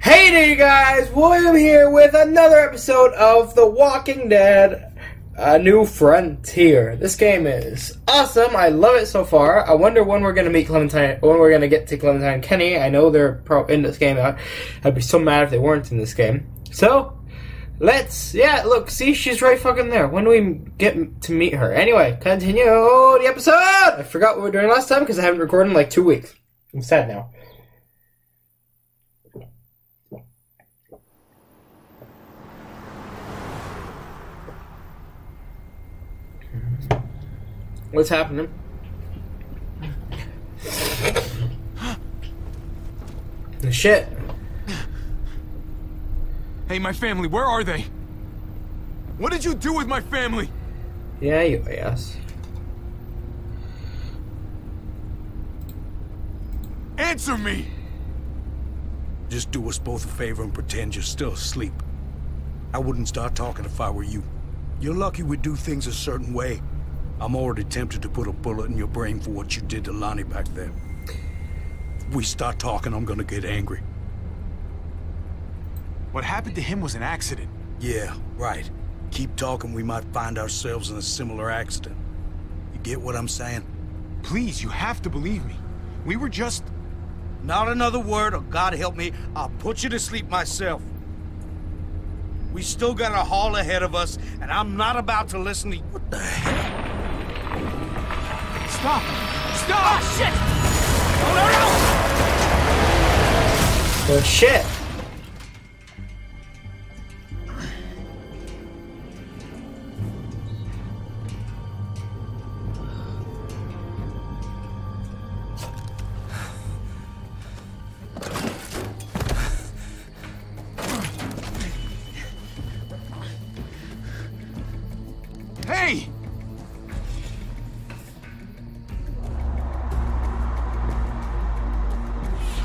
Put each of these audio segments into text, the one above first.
Hey there, you guys! William here with another episode of The Walking Dead A New Frontier. This game is awesome. I love it so far. I wonder when we're gonna meet Clementine, when we're gonna get to Clementine Kenny. I know they're pro- in this game. I'd be so mad if they weren't in this game. So, let's, yeah, look, see, she's right fucking there. When do we get to meet her? Anyway, continue the episode! I forgot what we were doing last time because I haven't recorded in like two weeks. I'm sad now. What's happening? Shit. Hey, my family, where are they? What did you do with my family? Yeah, you ass. Answer me! Just do us both a favor and pretend you're still asleep. I wouldn't start talking if I were you. You're lucky we do things a certain way. I'm already tempted to put a bullet in your brain for what you did to Lonnie back there. If we start talking, I'm gonna get angry. What happened to him was an accident. Yeah, right. Keep talking, we might find ourselves in a similar accident. You get what I'm saying? Please, you have to believe me. We were just... Not another word, or God help me, I'll put you to sleep myself. We still got a haul ahead of us, and I'm not about to listen to... What the hell? Stop! Stop! Oh, shit! Oh, oh shit.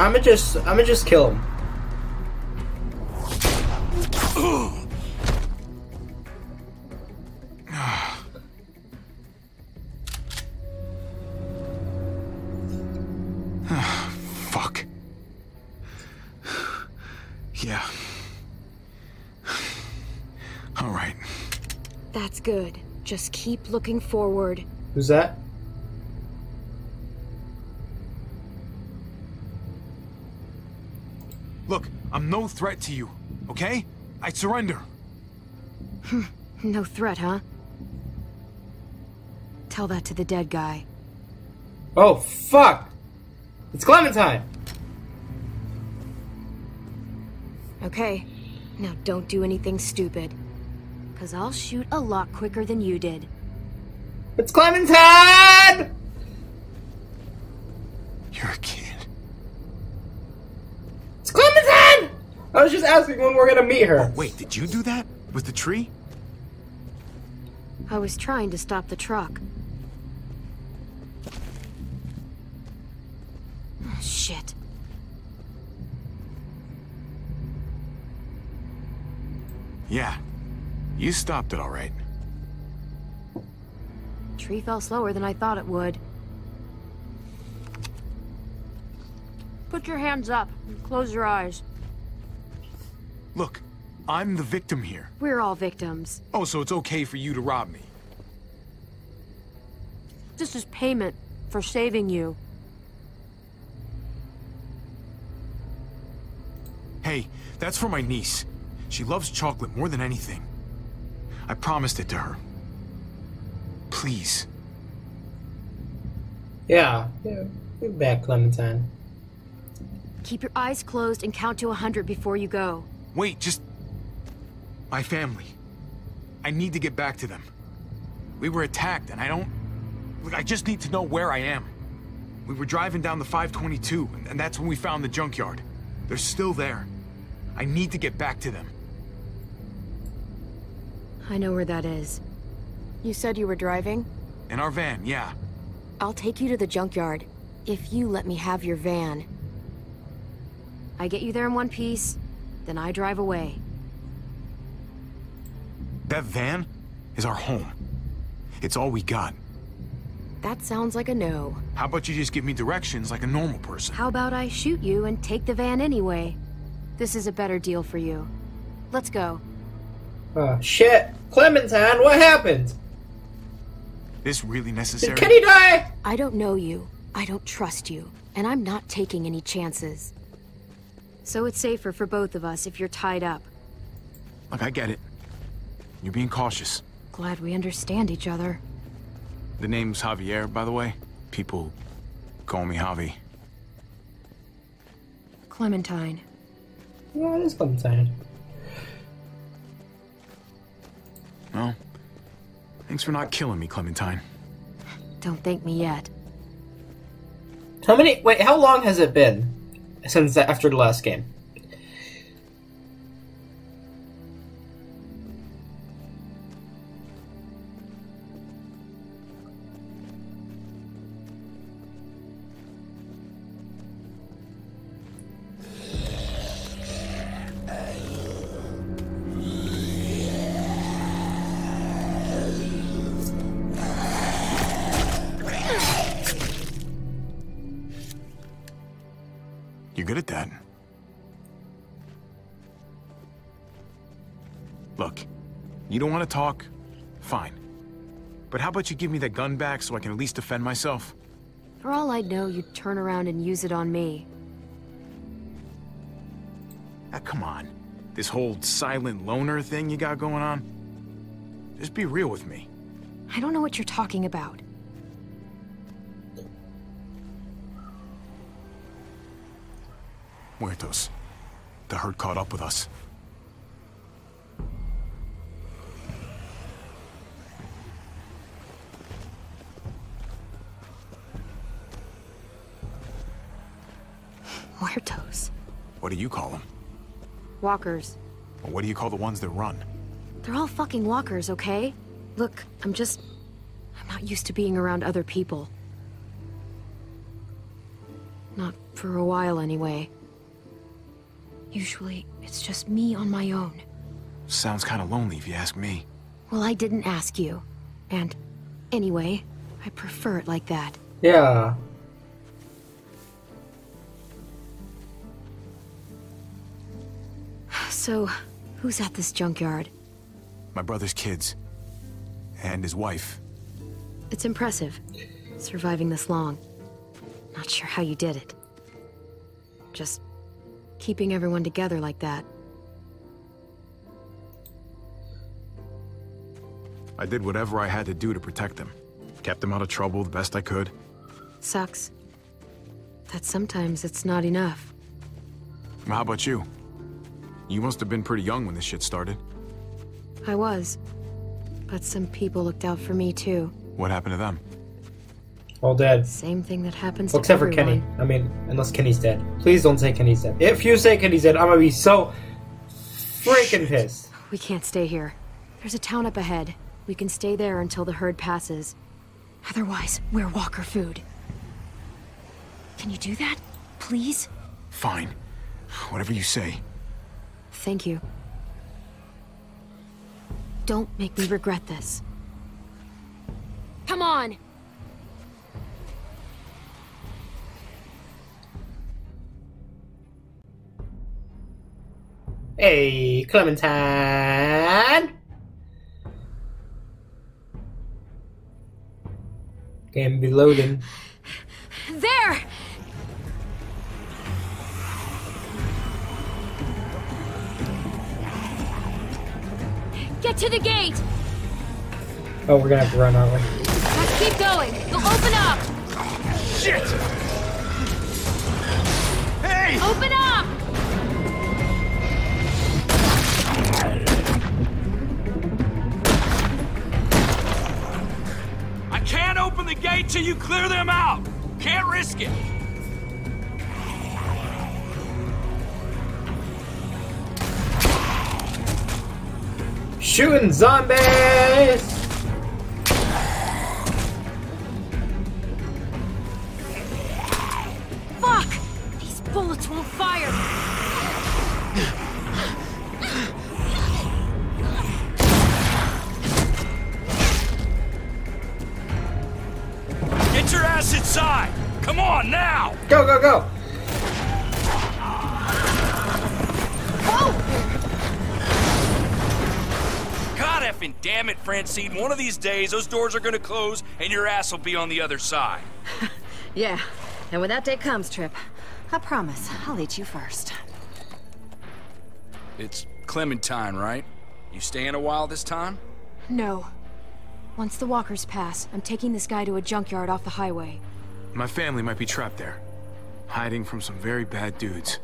I'ma just I'ma just kill him. Fuck. Yeah. All right. That's good. Just keep looking forward. Who's that? I'm no threat to you, okay? I surrender. No threat, huh? Tell that to the dead guy. Oh fuck! It's Clementine! Okay. Now don't do anything stupid. Cause I'll shoot a lot quicker than you did. It's Clementine! You're a kid. It's Clementine! I was just asking when we're gonna meet her. Oh, wait, did you do that? With the tree? I was trying to stop the truck. Ah, Shit. Yeah. You stopped it all right. Tree fell slower than I thought it would. Put your hands up and close your eyes. Look, I'm the victim here. We're all victims. Oh, so it's okay for you to rob me. This is payment for saving you. Hey, that's for my niece. She loves chocolate more than anything. I promised it to her. Please. Yeah. Yeah. You're back, Clementine. Keep your eyes closed and count to a hundred before you go. Wait, just... My family. I need to get back to them. We were attacked, and I don't... Look, I just need to know where I am. We were driving down the 522, and- and that's when we found the junkyard. They're still there. I need to get back to them. I know where that is. You said you were driving? In our van, yeah. I'll take you to the junkyard, if you let me have your van. I get you there in one piece, then I drive away. That van is our home. It's all we got. That sounds like a no. How about you just give me directions like a normal person? How about I shoot you and take the van anyway? This is a better deal for you. Let's go. Oh, shit. Clementine, what happened? This really necessary? Did necessary? Kenny die? I don't know you. I don't trust you. And I'm not taking any chances. So it's safer for both of us if you're tied up. Look, I get it. You're being cautious. Glad we understand each other. The name's Javier, by the way. People call me Javi. Clementine. Yeah, it is Clementine. Well, thanks for not killing me, Clementine. Don't thank me yet. How many? Wait, how long has it been since after the last game? Don't want to talk? Fine. But how about you give me that gun back so I can at least defend myself? For all I know, you'd turn around and use it on me. Ah, come on. This whole silent loner thing you got going on? Just be real with me. I don't know what you're talking about. Muertos. The herd caught up with us. Muertos. What do you call them? Walkers. Or what do you call the ones that run? They're all fucking walkers, okay? Look, I'm just... I'm not used to being around other people. Not for a while, anyway. Usually, it's just me on my own. Sounds kind of lonely if you ask me. Well, I didn't ask you. And, anyway, I prefer it like that. Yeah. So, who's at this junkyard? My brother's kids. And his wife. It's impressive, surviving this long. Not sure how you did it. Just keeping everyone together like that. I did whatever I had to do to protect them. Kept them out of trouble the best I could. Sucks. That sometimes it's not enough. How about you? You must have been pretty young when this shit started. I was. But some people looked out for me too. What happened to them? All dead. Same thing that happens Well, to except for everyone. Kenny. I mean, unless Kenny's dead. Please don't say Kenny's dead. If you say Kenny's dead, I'm gonna be so freaking pissed. We can't stay here. There's a town up ahead. We can stay there until the herd passes. Otherwise, we're walker food. Can you do that? Please? Fine. Whatever you say. Thank you. Don't make me regret this. Come on! Hey, Clementine. Game be loading. There! Get to the gate! Oh, we're gonna have to run, aren't we? Let's keep going. They'll open up! Shit! Hey! Open up! I can't open the gate till you clear them out. Can't risk it. Shooting zombies! Damn. One of these days, those doors are gonna close and your ass will be on the other side. Yeah, and when that day comes, Trip, I promise I'll eat you first. It's Clementine, right? You staying a while this time? No. Once the walkers pass, I'm taking this guy to a junkyard off the highway. My family might be trapped there, hiding from some very bad dudes.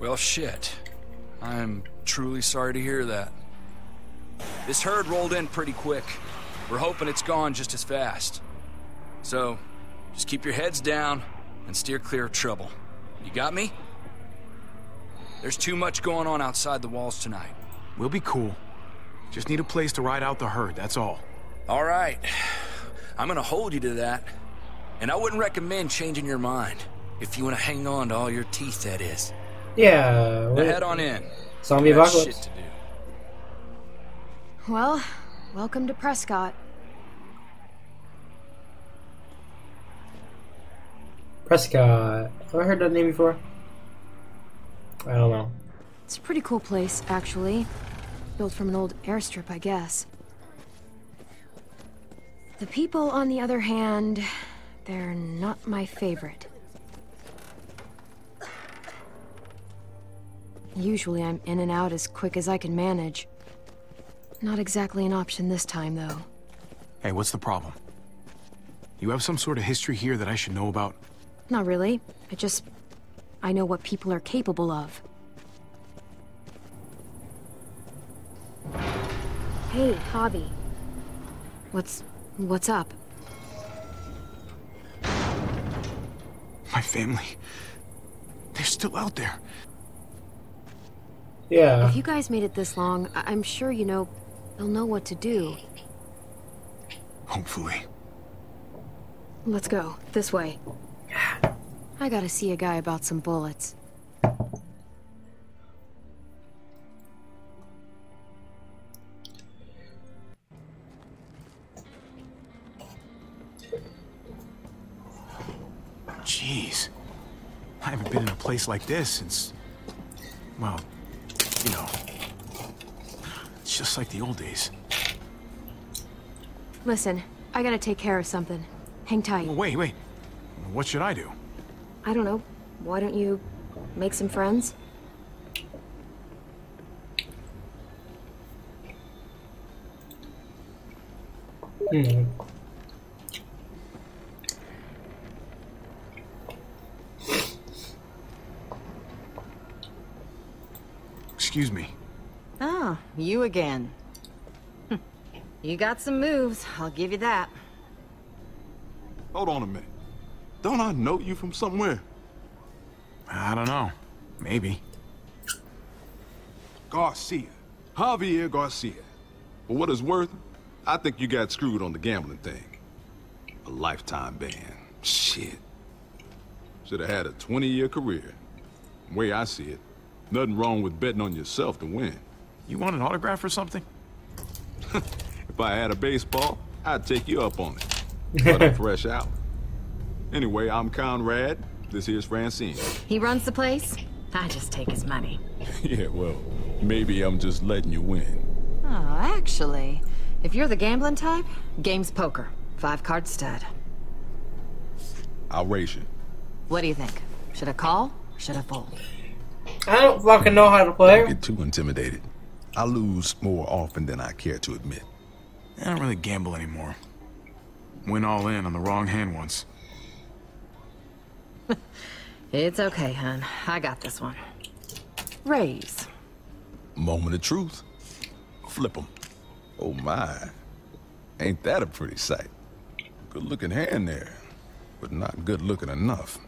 Well, shit. I'm truly sorry to hear that. This herd rolled in pretty quick. We're hoping it's gone just as fast. So, just keep your heads down and steer clear of trouble. You got me? There's too much going on outside the walls tonight. We'll be cool. Just need a place to ride out the herd, that's all. All right. I'm gonna hold you to that. And I wouldn't recommend changing your mind. If you wanna hang on to all your teeth, that is. Yeah. Now head on in. Zombie We got apocalypse. Shit to do. Well, welcome to Prescott. Prescott. Have I heard that name before? I don't know. It's a pretty cool place, actually. Built from an old airstrip, I guess. The people, on the other hand, they're not my favorite. Usually I'm in and out as quick as I can manage. Not exactly an option this time, though. Hey, what's the problem? You have some sort of history here that I should know about? Not really. I just... I know what people are capable of. Hey, Javi. What's... what's up? My family. They're still out there. Yeah. If you guys made it this long, I- I'm sure you know... they'll know what to do. Hopefully. Let's go. This way. I gotta see a guy about some bullets. Jeez. I haven't been in a place like this since... Well, you know... Just like the old days. Listen, I gotta take care of something. Hang tight. Well, wait, wait. What should I do? I don't know. Why don't you make some friends? Hmm. Excuse me. Oh, you again. Hm. You got some moves, I'll give you that. Hold on a minute. Don't I know you from somewhere? I don't know. Maybe. Garcia. Javier Garcia. For what it's worth, I think you got screwed on the gambling thing. A lifetime ban. Shit. Should have had a 20-year career. The Way I see it, nothing wrong with betting on yourself to win. You want an autograph or something? If I had a baseball, I'd take you up on it. But I'm fresh out. Anyway, I'm Conrad. This here's Francine. He runs the place, I just take his money. yeah, well, maybe I'm just letting you win. Oh, actually, if you're the gambling type, game's poker. Five card stud. I'll raise you. What do you think? Should I call? Or should I fold? I don't fucking know how to play. Get too intimidated. I lose more often than I care to admit. I don't really gamble anymore. Went all in on the wrong hand once. It's okay, hun. I got this one. Raise. Moment of truth. Flip Flip 'em. Oh my. Ain't that a pretty sight? Good looking hand there, but not good looking enough.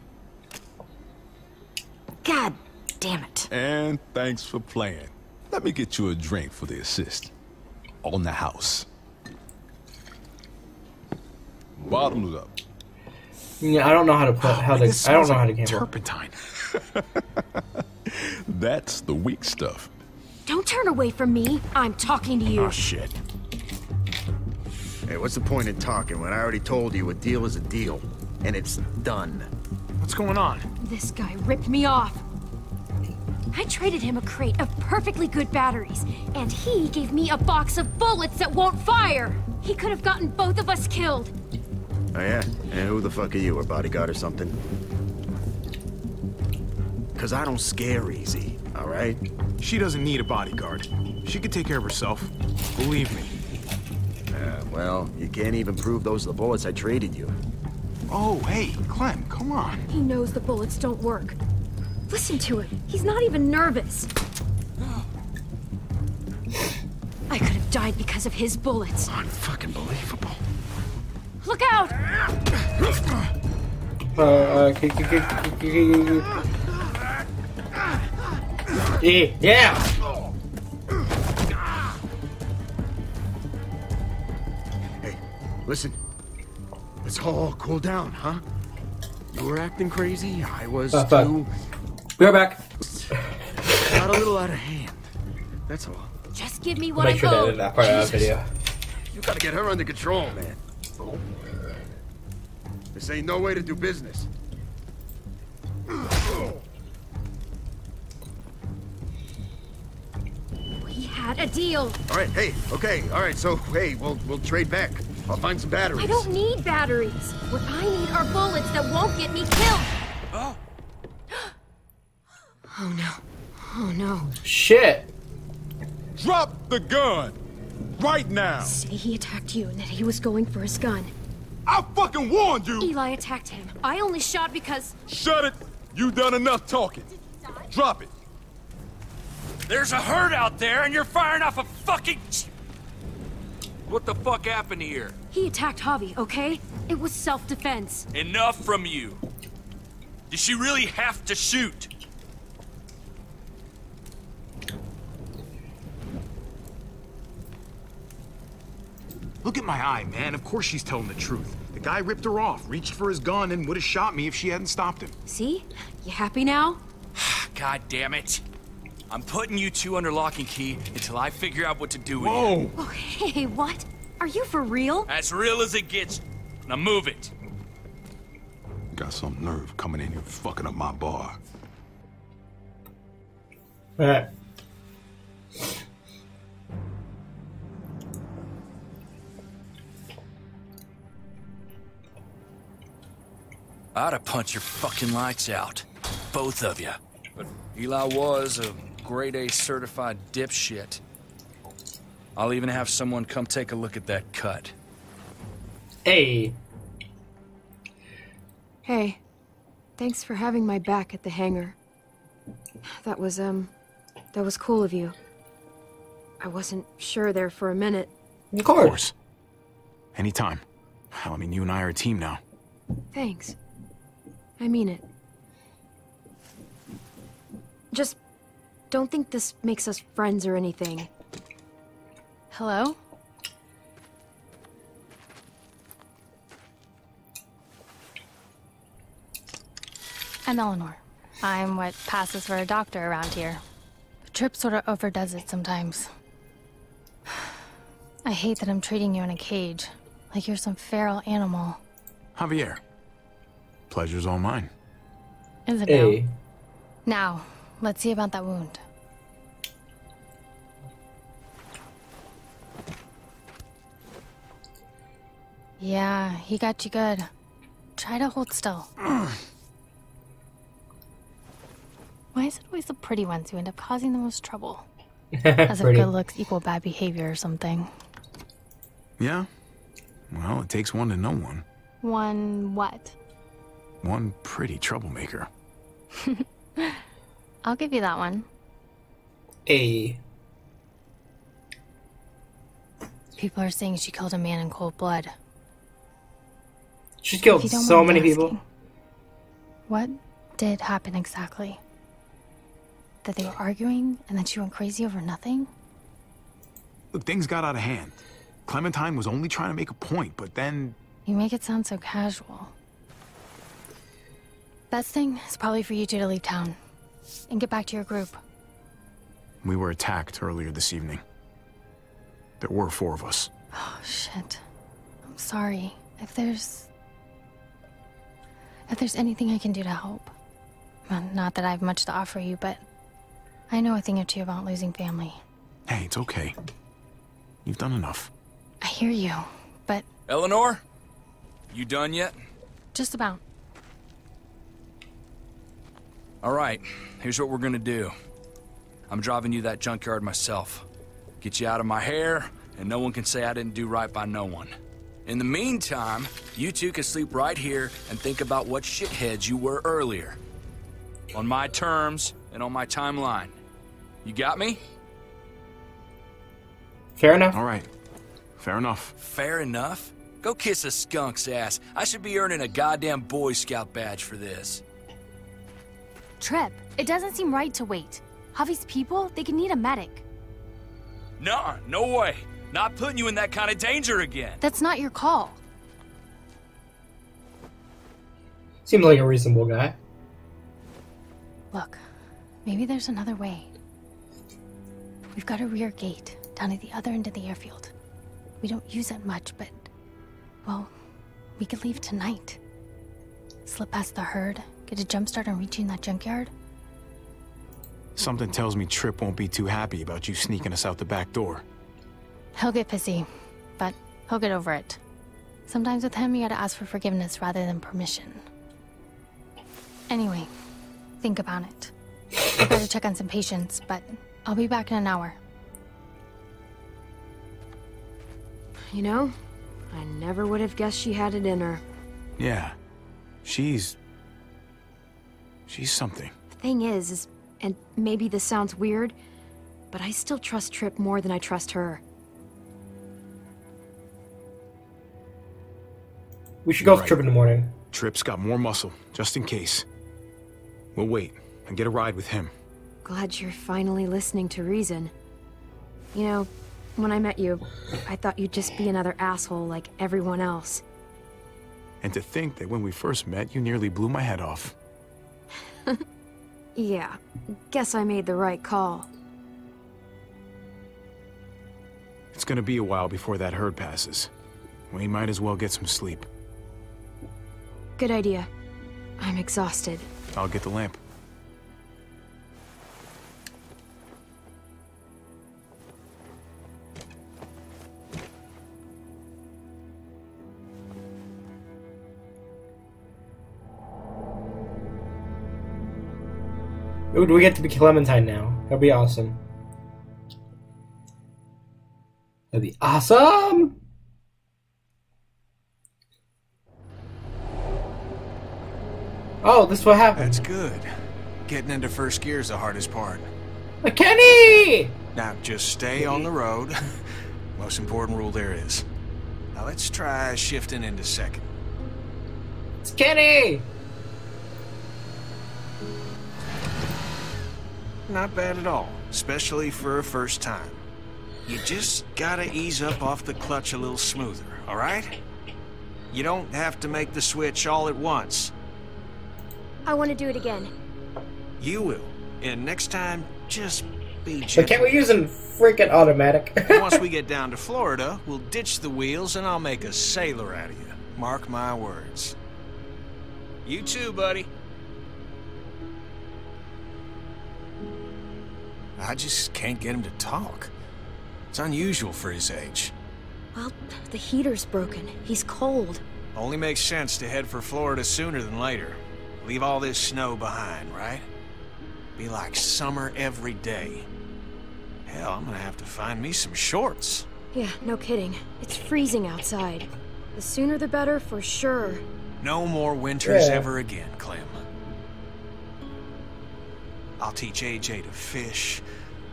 God damn it. And thanks for playing. Let me get you a drink for the assist. On the house. Bottoms up. Yeah, I don't know how to play. How Man, to? this I don't smells know how to like. Turpentine. That's the weak stuff. Don't turn away from me. I'm talking to you. Oh, shit. Hey, what's the point in talking when I already told you a deal is a deal? And it's done. What's going on? This guy ripped me off. I traded him a crate of perfectly good batteries, and he gave me a box of bullets that won't fire. He could have gotten both of us killed. Oh, yeah? And who the fuck are you, a bodyguard or something? Because I don't scare easy, all right? She doesn't need a bodyguard. She could take care of herself. Believe me. Uh, well, you can't even prove those are the bullets I traded you. Oh, hey, Clem, come on. He knows the bullets don't work. Listen to him. He's not even nervous. I could have died because of his bullets. Unfucking believable. Look out! Uh, uh, k- yeah. Hey, listen. Let's all cool down, huh? You were acting crazy. I was Uh, but- too. Be right back. Got a little out of hand. That's all. Just give me what Make I sure to owe. edit that part of that video. You gotta get her under control, man. This ain't no way to do business. We had a deal. All right, hey, okay, all right. So, hey, we'll we'll trade back. I'll find some batteries. I don't need batteries. What I need are bullets that won't get me killed. Oh, Oh no. Oh no. Shit. Drop the gun! Right now! Say he attacked you and that he was going for his gun. I fucking warned you! Eli attacked him. I only shot because. Shut it! You done enough talking. Drop it. there's a herd out there, and you're firing off a fucking. What the fuck happened here? He attacked Javi, okay? It was self defense. Enough from you. Did she really have to shoot? Look at my eye, man. Of course she's telling the truth. The guy ripped her off, reached for his gun, and would have shot me if she hadn't stopped him. See? You happy now? God damn it. I'm putting you two under lock and key until I figure out what to do with you. Whoa! Oh, hey, what? Are you for real? As real as it gets. Now move it. Got some nerve coming in here fucking up my bar. Alright. I'd have punched your fucking lights out. Both of you. But Eli was a grade A certified dipshit. I'll even have someone come take a look at that cut. Hey. Hey, thanks for having my back at the hangar. That was, um, that was cool of you. I wasn't sure there for a minute. Of Of course. course. Anytime. Hell, I mean, you and I are a team now. Thanks. I mean it. Just don't think this makes us friends or anything. Hello? I'm Eleanor. I'm what passes for a doctor around here. The Trip sort of overdoes it sometimes. I hate that I'm treating you in a cage, like you're some feral animal. Javier. Pleasure's all mine. Is it Hey. now? Now, let's see about that wound. Yeah, he got you good. Try to hold still. Why is it always the pretty ones who end up causing the most trouble? As if good looks equal bad behavior or something. Yeah? Well, it takes one to know one. One what? One pretty troublemaker. I'll give you that one. A. People are saying she killed a man in cold blood. She's killed so many asking, people. What did happen exactly? That they were arguing and that she went crazy over nothing? Look, things got out of hand. Clementine was only trying to make a point, but then You make it sound so casual. Best thing is probably for you two to leave town. and get back to your group. We were attacked earlier this evening. There were four of us. Oh, shit. I'm sorry. If there's... If there's anything I can do to help. Well, not that I have much to offer you, but... I know a thing or two about losing family. Hey, it's okay. You've done enough. I hear you, but Eleanor? You done yet? just about. All right, here's what we're gonna do. I'm driving you that junkyard myself. Get you out of my hair, and no one can say I didn't do right by no one. In the meantime, you two can sleep right here and think about what shitheads you were earlier. On my terms and on my timeline. You got me? Fair enough. All right. Fair enough. Fair enough. Go kiss a skunk's ass. I should be earning a goddamn Boy Scout badge for this. Trip, it doesn't seem right to wait. Javi's people, they can need a medic. Nah, no way. Not putting you in that kind of danger again. That's not your call. Seems like a reasonable guy. Look, maybe there's another way. We've got a rear gate down at the other end of the airfield. We don't use it much, but, well, we could leave tonight. Slip past the herd, get a jump start on reaching that junkyard. Something tells me Trip won't be too happy about you sneaking us out the back door. He'll get pissy, but he'll get over it. Sometimes with him, you gotta ask for forgiveness rather than permission. Anyway, think about it. I better check on some patients, but I'll be back in an hour. You know, I never would have guessed she had it in her. Yeah. She's... She's something. The thing is, is, and maybe this sounds weird, but I still trust Trip more than I trust her. We should go Right. Trip in the morning. Trip's got more muscle, just in case. We'll wait and get a ride with him. Glad you're finally listening to reason. You know, when I met you, I thought you'd just be another asshole like everyone else. And to think that when we first met, you nearly blew my head off. Yeah, guess I made the right call. It's gonna be a while before that herd passes. We might as well get some sleep. Good idea. I'm exhausted. I'll get the lamp. Ooh, do we get to be Clementine now? That'd be awesome. That'd be awesome! Oh, this is what happened. That's good. Getting into first gear is the hardest part. Uh, Kenny! Now, just stay on the road. Most important rule there is. Now, let's try shifting into second. It's Kenny! Not bad at all, especially for a first time. You just gotta ease up off the clutch a little smoother, alright? You don't have to make the switch all at once. I want to do it again. You will. And next time, just be But gentle. can't we use a freaking automatic? Once we get down to Florida, we'll ditch the wheels and I'll make a sailor out of you. Mark my words. You too, buddy. I just can't get him to talk. It's unusual for his age. Well, the heater's broken. He's cold. Only makes sense to head for Florida sooner than later. Leave all this snow behind, right? Be like summer every day. Hell, I'm gonna have to find me some shorts. Yeah, no kidding. It's freezing outside. The sooner the better, for sure. No more winters Yeah. ever again, Clem. I'll teach AJ to fish,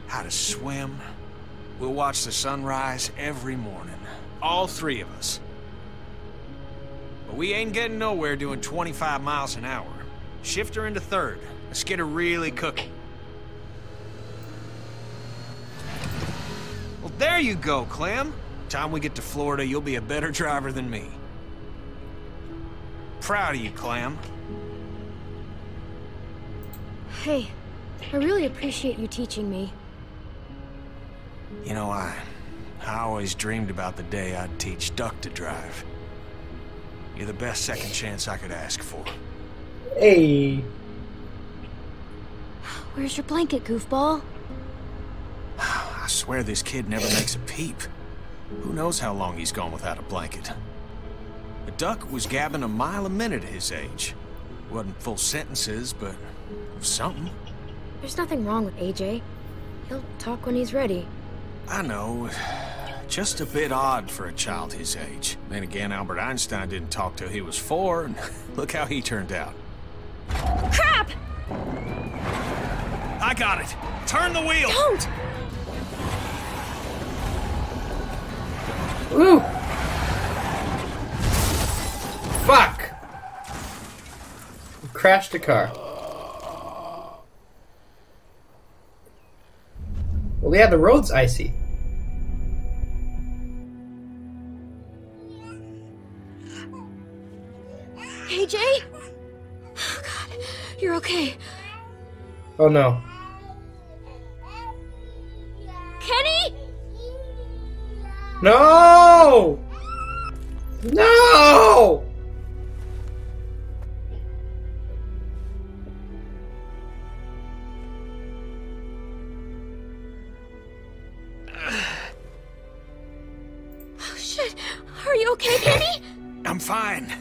how to swim. We'll watch the sunrise every morning. All three of us. But we ain't getting nowhere doing 25 miles an hour. Shift her into third. Let's get her really cooking. Well, there you go, Clem. Time we get to Florida, you'll be a better driver than me. Proud of you, Clem. Hey, I really appreciate you teaching me. You know, I... I always dreamed about the day I'd teach Duck to drive. You're the best second chance I could ask for. Hey. Where's your blanket, goofball? I swear this kid never makes a peep. Who knows how long he's gone without a blanket. A duck was gabbing a mile a minute at his age. Wasn't full sentences, but something. There's nothing wrong with AJ. He'll talk when he's ready. I know. Just a bit odd for a child his age. Then again, Albert Einstein didn't talk till he was four, and look how he turned out. Crap! I got it! Turn the wheel! Don't! Ooh. Fuck. Crashed the car. Well, yeah, the road's icy. Oh no. Kenny? No! No! Oh, shit. Are you okay, Kenny? I'm fine.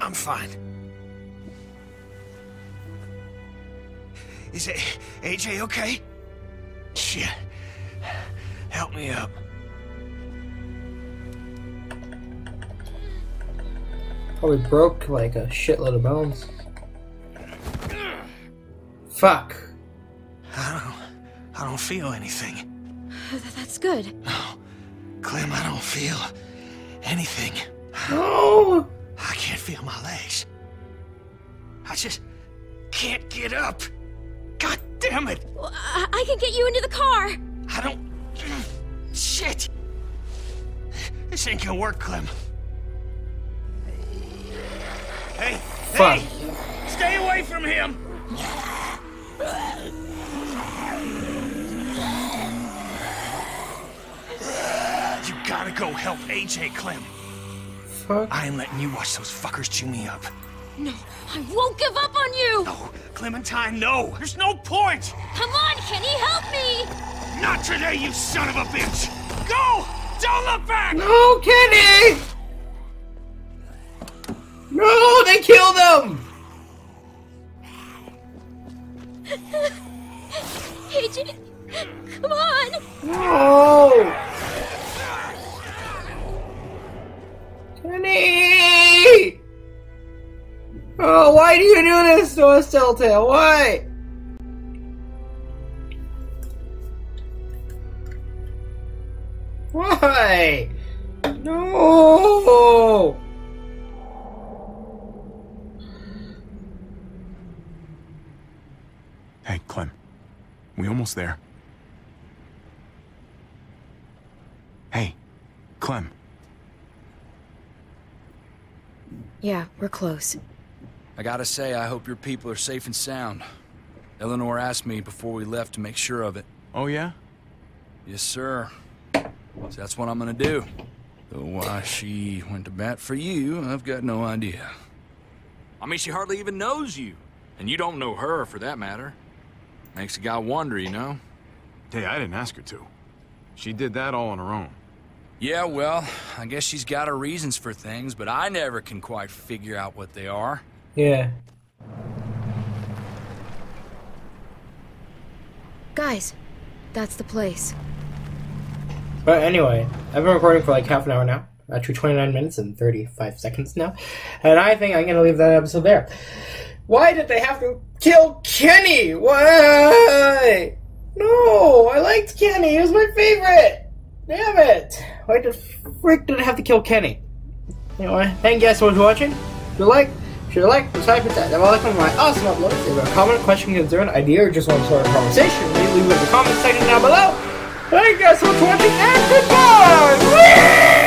I'm fine. Is it AJ okay? Shit. Help me up. Probably broke like a shitload of bones. Fuck. I don't I don't feel anything. Th- That's good. No, Clem, I don't feel anything. No! I can't feel my legs. I just can't get up. God damn it! Well, I, I can get you into the car. I don't. Shit! This ain't gonna work, Clem. Hey! Fuck. Hey! Stay away from him! You gotta go help AJ, Clem. Fuck. I ain't letting you watch those fuckers chew me up. No, I won't give up on you. No, Clementine, no! There's no point! Come on, Kenny, help me. Not today, you son of a bitch! Go! Don't look back! No, Kenny! No, they killed him! AJ, come on. No! Kenny! Oh, why do you do this to us, Telltale? Why? Why? No! Hey, Clem. We almost there. Hey, Clem. Yeah, we're close. I gotta say, I hope your people are safe and sound. Eleanor asked me before we left to make sure of it. Oh, yeah? Yes, sir. So that's what I'm gonna do. Though why she went to bat for you, I've got no idea. I mean, she hardly even knows you. And you don't know her, for that matter. Makes a guy wonder, you know? Hey, I didn't ask her to. She did that all on her own. Yeah, well, I guess she's got her reasons for things, but I never can quite figure out what they are. Yeah. Guys, that's the place. But anyway, I've been recording for like half an hour now. Actually, 29 minutes and 35 seconds now. And I think I'm going to leave that episode there. Why did they have to kill Kenny? Why? No, I liked Kenny. He was my favorite. Damn it. Why the frick did I have to kill Kenny? Anyway, thank you guys so much for watching. If you like, should you like, subscribe, hit that. A like my awesome uploads. If you have a comment, question, concern, idea, or just want to start a conversation, leave it in the comment section down below. Thank you guys so much for watching, and goodbye! Whee!